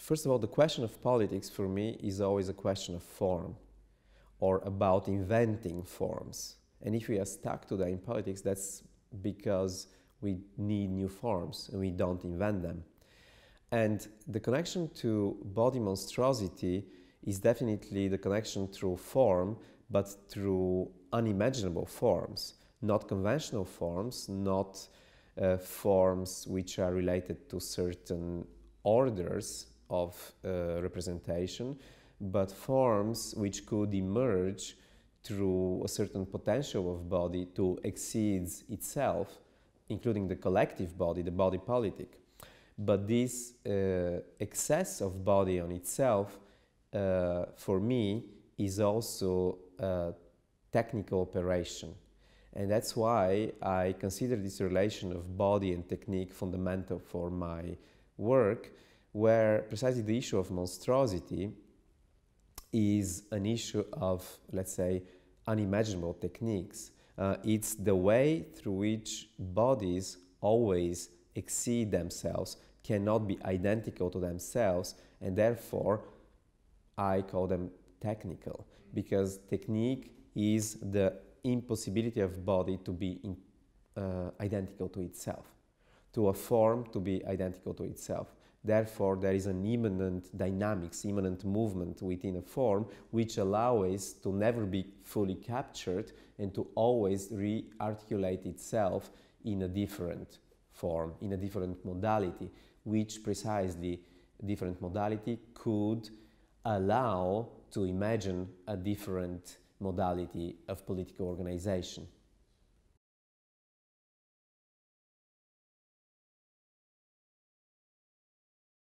first of all, the question of politics for me is always a question of form or about inventing forms. And if we are stuck to that in politics, that's because we need new forms and we don't invent them. And the connection to body monstrosity is definitely the connection through form, but through unimaginable forms, not conventional forms, not uh, forms which are related to certain orders of uh, representation, but forms which could emerge through a certain potential of body to exceed itself, including the collective body, the body politic. But this uh, excess of body on itself, uh, for me, is also a technical operation. And that's why I consider this relation of body and technique fundamental for my work, where precisely the issue of monstrosity is an issue of, let's say, unimaginable techniques. Uh, it's the way through which bodies always exceed themselves, cannot be identical to themselves, and therefore I call them technical, because technique is the impossibility of body to be in, uh, identical to itself, to a form to be identical to itself. Therefore, there is an immanent dynamics, immanent movement within a form which allows to never be fully captured and to always re-articulate itself in a different form, in a different modality, which precisely different modality could allow to imagine a different modality of political organization.